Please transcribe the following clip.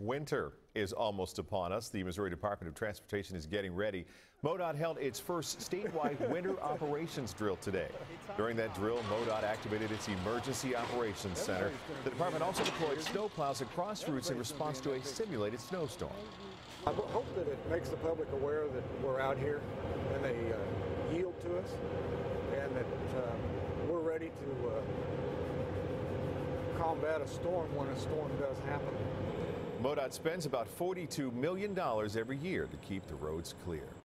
Winter is almost upon us. The Missouri Department of Transportation is getting ready. MoDOT held its first statewide winter operations drill today. During that drill, MoDOT activated its Emergency Operations Center. The department also deployed snowplows across routes in response to a simulated snowstorm. I hope that it makes the public aware that we're out here and they uh, yield to us and that uh, we're ready to uh, combat a storm when a storm does happen. MoDOT spends about $42 million every year to keep the roads clear.